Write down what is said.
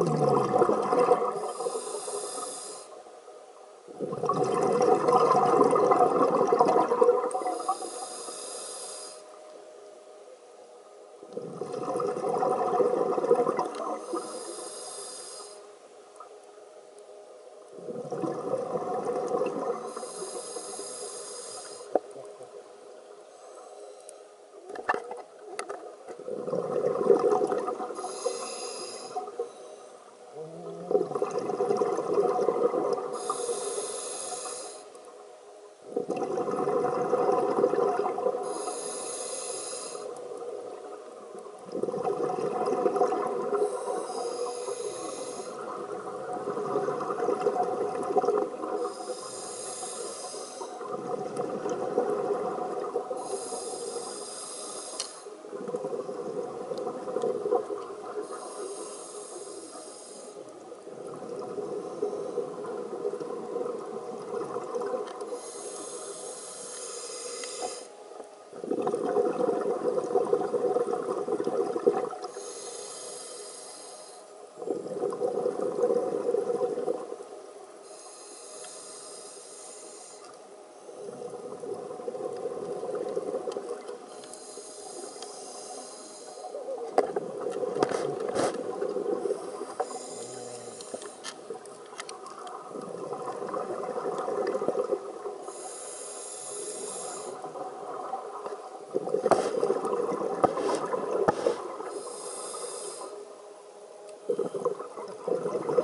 you thank